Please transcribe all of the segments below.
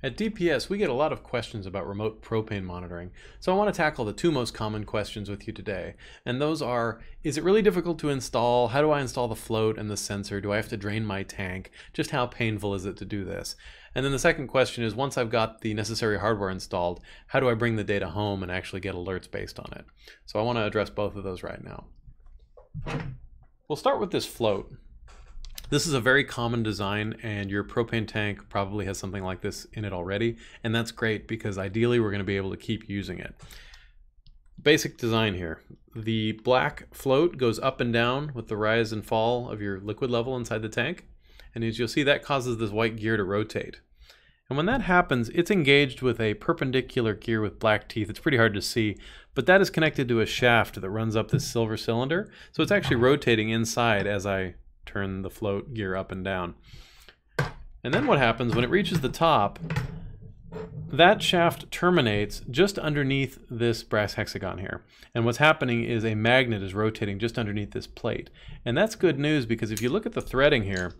At DPS, we get a lot of questions about remote propane monitoring, so I want to tackle the two most common questions with you today. And those are, is it really difficult to install? How do I install the float and the sensor? Do I have to drain my tank? Just how painful is it to do this? And then the second question is, once I've got the necessary hardware installed, how do I bring the data home and actually get alerts based on it? So I want to address both of those right now. We'll start with this float. This is a very common design and your propane tank probably has something like this in it already. And that's great because ideally we're going to be able to keep using it. Basic design here. The black float goes up and down with the rise and fall of your liquid level inside the tank. And as you'll see, that causes this white gear to rotate. And when that happens, it's engaged with a perpendicular gear with black teeth. It's pretty hard to see, but that is connected to a shaft that runs up this silver cylinder. So it's actually rotating inside as I turn the float gear up and down. And then what happens when it reaches the top, that shaft terminates just underneath this brass hexagon here. And what's happening is a magnet is rotating just underneath this plate. And that's good news because if you look at the threading here,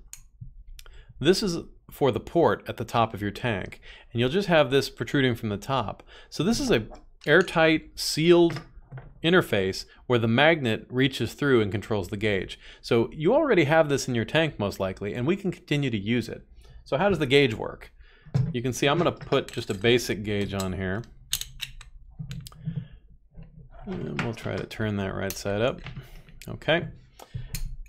this is for the port at the top of your tank. And you'll just have this protruding from the top. So this is a airtight, sealed interface where the magnet reaches through and controls the gauge. So you already have this in your tank most likely, and we can continue to use it. So how does the gauge work? You can see I'm going to put just a basic gauge on here. And we'll try to turn that right side up. Okay.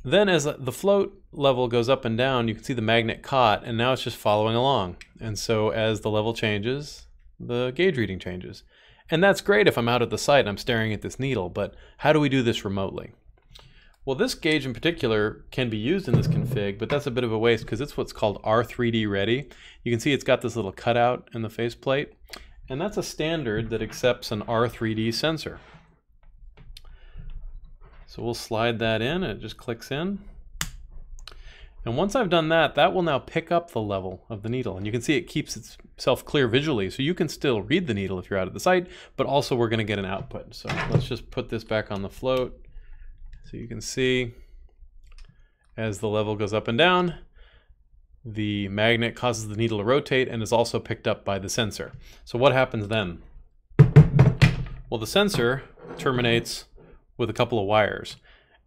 Then as the float level goes up and down, you can see the magnet caught, and now it's just following along. And so as the level changes, the gauge reading changes. And that's great if I'm out at the site and I'm staring at this needle, but how do we do this remotely? Well, this gauge in particular can be used in this config, but that's a bit of a waste because it's what's called R3D ready. You can see it's got this little cutout in the faceplate, and that's a standard that accepts an R3D sensor. So we'll slide that in, and it just clicks in. And once I've done that, that will now pick up the level of the needle. And you can see it keeps itself clear visually. So you can still read the needle if you're out of the site, but also we're gonna get an output. So let's just put this back on the float. So you can see as the level goes up and down, the magnet causes the needle to rotate and is also picked up by the sensor. So what happens then? Well, the sensor terminates with a couple of wires.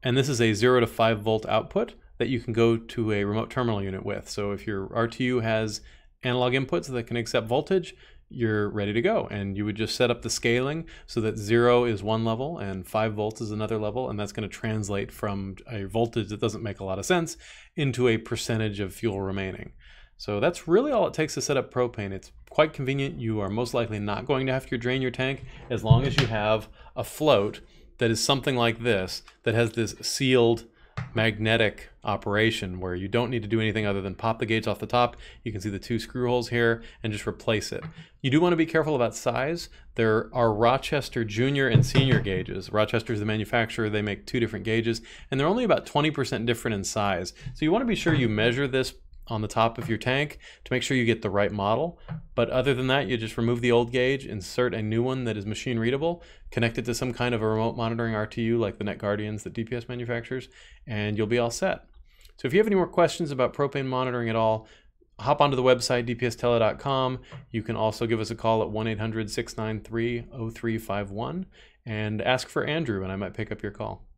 And this is a zero to five volt output that you can go to a remote terminal unit with. So if your RTU has analog inputs that can accept voltage, you're ready to go. And you would just set up the scaling so that zero is one level and five volts is another level. And that's going to translate from a voltage that doesn't make a lot of sense into a percentage of fuel remaining. So that's really all it takes to set up propane. It's quite convenient. You are most likely not going to have to drain your tank as long as you have a float that is something like this that has this sealed magnetic operation where you don't need to do anything other than pop the gauge off the top. You can see the two screw holes here and just replace it. You do want to be careful about size. There are Rochester junior and senior gauges. Rochester is the manufacturer. They make two different gauges and they're only about 20% different in size. So you want to be sure you measure this on the top of your tank to make sure you get the right model. But other than that, you just remove the old gauge, insert a new one that is machine readable, connect it to some kind of a remote monitoring RTU like the NetGuardians that DPS manufactures, and you'll be all set. So if you have any more questions about propane monitoring at all, hop onto the website dpstele.com. You can also give us a call at 1-800-693-0351 and ask for Andrew and I might pick up your call.